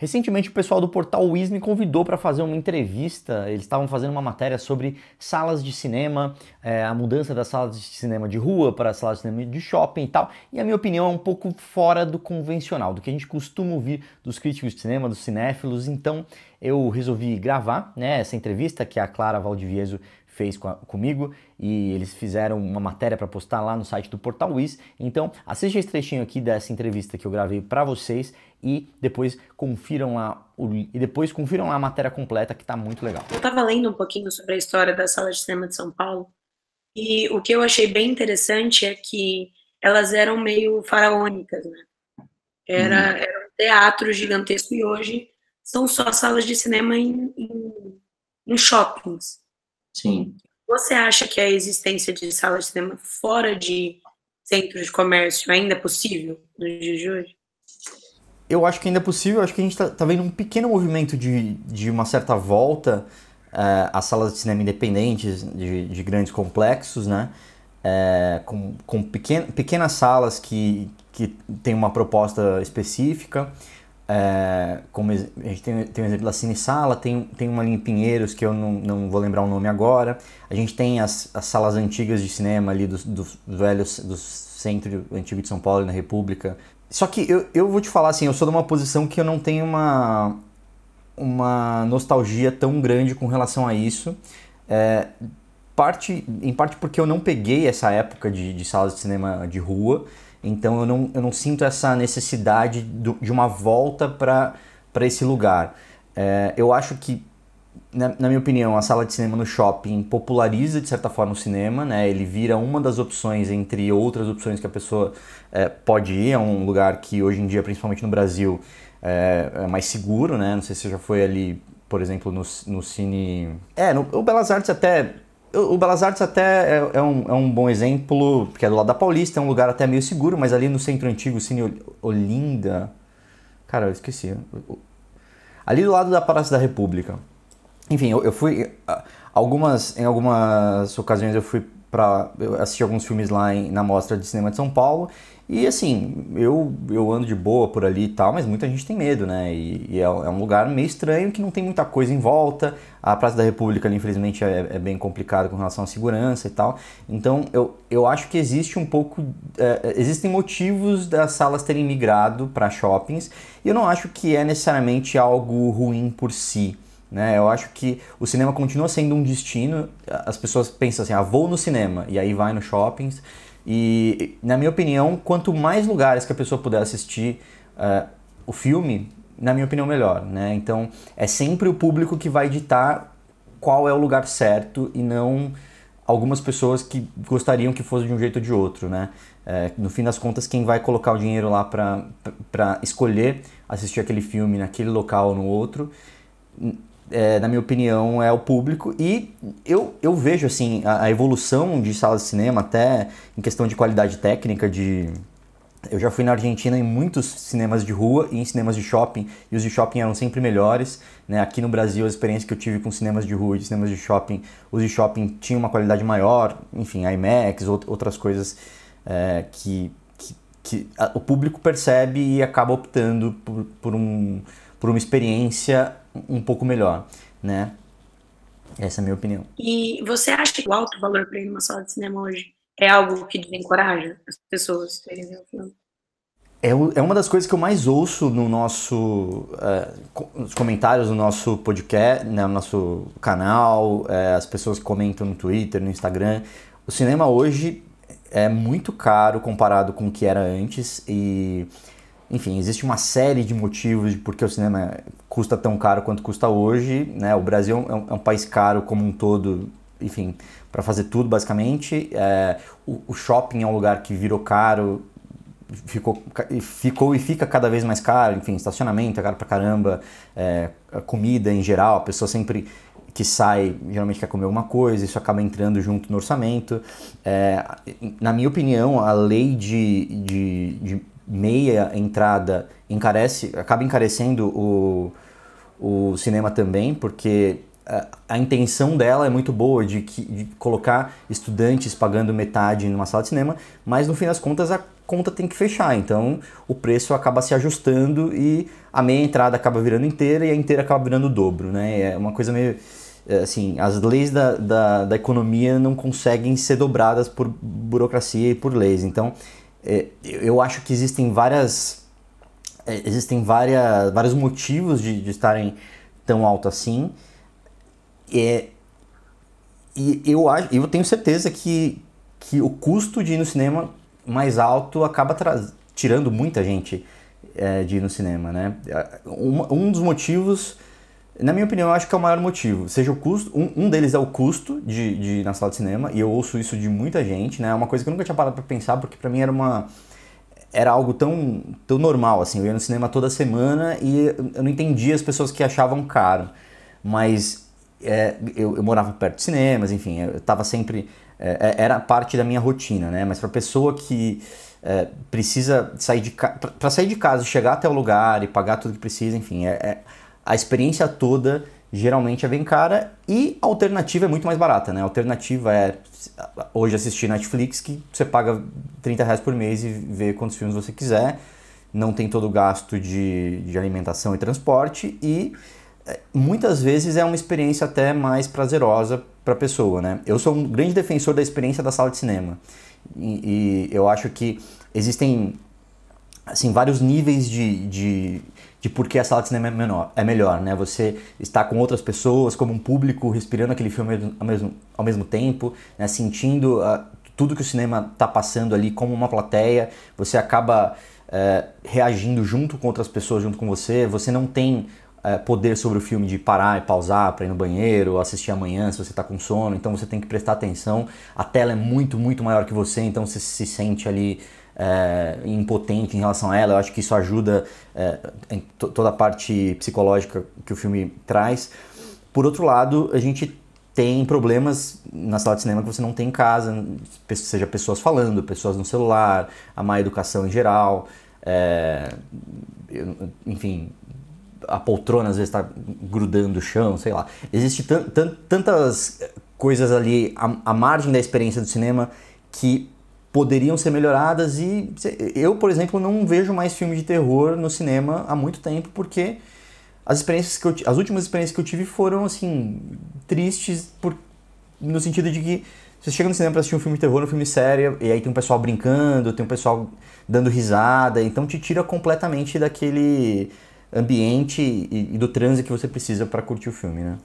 Recentemente, o pessoal do portal Wiz me convidou para fazer uma entrevista. Eles estavam fazendo uma matéria sobre salas de cinema, é, a mudança das salas de cinema de rua para salas de cinema de shopping e tal. E a minha opinião é um pouco fora do convencional, do que a gente costuma ouvir dos críticos de cinema, dos cinéfilos. Então, eu resolvi gravar né, essa entrevista que a Clara Valdivieso fez com a, comigo e eles fizeram uma matéria para postar lá no site do Portal Wiz. Então, assista esse trechinho aqui dessa entrevista que eu gravei para vocês e depois confiram lá o, e depois confiram lá a matéria completa que está muito legal. Eu estava lendo um pouquinho sobre a história da sala de cinema de São Paulo e o que eu achei bem interessante é que elas eram meio faraônicas, né? Era, hum. era um teatro gigantesco e hoje são só salas de cinema em, em, em shoppings. Sim. Você acha que a existência de salas de cinema fora de centros de comércio ainda é possível nos dias de hoje? Eu acho que ainda é possível, acho que a gente está tá vendo um pequeno movimento de, de uma certa volta é, às salas de cinema independentes, de, de grandes complexos, né? É, com com pequen, pequenas salas que, que tem uma proposta específica. É, como a gente tem, tem um exemplo da Cine Sala, tem, tem uma ali em Pinheiros que eu não, não vou lembrar o nome agora. A gente tem as, as salas antigas de cinema ali do, do, velho do centro antigo de São Paulo, na República. Só que eu, eu vou te falar assim, eu sou de uma posição que eu não tenho uma, uma nostalgia tão grande com relação a isso. É, parte, em parte porque eu não peguei essa época de, de salas de cinema de rua. Então eu não, eu não sinto essa necessidade do, de uma volta para esse lugar. É, eu acho que, na, na, minha opinião, a sala de cinema no shopping populariza de certa forma o cinema, né? ele vira uma das opções entre outras opções que a pessoa é, pode ir. É um lugar que hoje em dia, principalmente no Brasil, é, é mais seguro. Né? Não sei se você já foi ali, por exemplo, no, no Cine. É, no, o Belas Artes até o Belas Artes até é, é, um, é um bom exemplo, porque é do lado da Paulista, é um lugar até meio seguro, mas ali no centro antigo, Cine Olinda. Cara, eu esqueci. Ali do lado da Praça da República. Enfim, eu, eu fui. Algumas, em algumas ocasiões eu fui para assistir alguns filmes lá em, na Mostra de Cinema de São Paulo e assim, eu, eu ando de boa por ali e tal, mas muita gente tem medo, né? E, e é, é, um lugar meio estranho que não tem muita coisa em volta. A Praça da República, ali, infelizmente, é, é bem complicado com relação à segurança e tal. Então, eu, eu acho que existe um pouco. É, existem motivos das salas terem migrado para shoppings, e eu não acho que é necessariamente algo ruim por si. Né? Eu acho que o cinema continua sendo um destino. As pessoas pensam assim, ah, vou no cinema, e aí vai nos shoppings. E, na minha opinião, quanto mais lugares que a pessoa puder assistir uh, o filme, na minha opinião, melhor. Né? Então, é sempre o público que vai ditar qual é o lugar certo e não algumas pessoas que gostariam que fosse de um jeito ou de outro. Né? É, no fim das contas, quem vai colocar o dinheiro lá para escolher assistir aquele filme naquele local ou no outro é, na minha opinião, é o público. E eu, eu vejo assim a, a, evolução de salas de cinema, até em questão de qualidade técnica, de. Eu já fui na Argentina em muitos cinemas de rua e em cinemas de shopping, e os de shopping eram sempre melhores. Né? Aqui no Brasil, a experiência que eu tive com cinemas de rua e cinemas de shopping, os de shopping tinham uma qualidade maior, enfim, IMAX, outras coisas é, que, que, que a, o público percebe e acaba optando por, por, um, por uma experiência um pouco melhor, né? Essa é a minha opinião. E você acha que o alto valor para ir numa sala de cinema hoje é algo que desencoraja as pessoas a irem ver o filme? É, é uma das coisas que eu mais ouço no nosso é, nos comentários do nosso podcast, né, no nosso canal, é, as pessoas que comentam no Twitter, no Instagram. O cinema hoje é muito caro comparado com o que era antes e enfim, existe uma série de motivos de por que o cinema custa tão caro quanto custa hoje. Né? O Brasil é um, é um país caro como um todo, enfim, para fazer tudo basicamente. É, o, o, shopping é um lugar que virou caro, ficou, ficou e fica cada vez mais caro. Enfim, estacionamento é caro pra caramba, é, comida em geral, a pessoa sempre que sai geralmente quer comer alguma coisa, isso acaba entrando junto no orçamento. É, na minha opinião, a lei de, de, de meia entrada encarece, acaba encarecendo o, o cinema também, porque a, a intenção dela é muito boa de, que, de colocar estudantes pagando metade numa sala de cinema, mas no fim das contas a conta tem que fechar. Então o preço acaba se ajustando e a meia entrada acaba virando inteira e a inteira acaba virando o dobro, né? É uma coisa meio é, assim, as leis da, da, da, economia não conseguem ser dobradas por burocracia e por leis. Então, é, eu acho que existem várias é, existem várias, vários motivos de, de estarem tão alto assim. É, e eu, eu tenho certeza que, que o custo de ir no cinema mais alto acaba tirando muita gente é, de ir no cinema, né? Um, um dos motivos na minha opinião, eu acho que é o maior motivo. Seja o custo, um, um deles é o custo de, de ir na sala de cinema, e eu ouço isso de muita gente, né? É uma coisa que eu nunca tinha parado para pensar, porque para mim era uma era algo tão, tão normal, assim, eu ia no cinema toda semana e eu não entendia as pessoas que achavam caro, mas é, eu, eu, morava perto de cinemas, enfim, eu estava sempre, é, é, era parte da minha rotina, né, mas para pessoa que é, precisa sair de casa, para sair de casa, chegar até o lugar e pagar tudo que precisa, enfim, é, é a experiência toda geralmente é bem cara e a alternativa é muito mais barata, né? A alternativa é hoje assistir Netflix que você paga 30 reais por mês e vê quantos filmes você quiser, não tem todo o gasto de, de alimentação e transporte e é, muitas vezes é uma experiência até mais prazerosa para a pessoa, né? Eu sou um grande defensor da experiência da sala de cinema e, e eu acho que existem assim vários níveis de, de de por que a sala de cinema é, menor, é melhor, né? Você está com outras pessoas, como um público, respirando aquele filme ao mesmo, ao mesmo tempo, né? sentindo uh, tudo que o cinema está passando ali como uma plateia, você acaba uh, reagindo junto com outras pessoas, junto com você, você não tem uh, poder sobre o filme de parar e pausar para ir no banheiro, assistir amanhã se você está com sono, então você tem que prestar atenção, a tela é muito, muito maior que você, então você se sente ali é, impotente em relação a ela. Eu acho que isso ajuda é, em toda a parte psicológica que o filme traz. Por outro lado, a gente tem problemas na sala de cinema que você não tem em casa, seja pessoas falando, pessoas no celular, a má educação em geral, é, enfim, a poltrona às vezes está grudando o chão, sei lá. Existem tantas coisas ali à, à margem da experiência do cinema que poderiam ser melhoradas e eu, por exemplo, não vejo mais filme de terror no cinema há muito tempo porque as experiências que eu, as últimas experiências que eu tive foram assim tristes por, no sentido de que você chega no cinema para assistir um filme de terror, um filme sério, e aí tem um pessoal brincando, tem um pessoal dando risada, então te tira completamente daquele ambiente e, e do transe que você precisa para curtir o filme, né?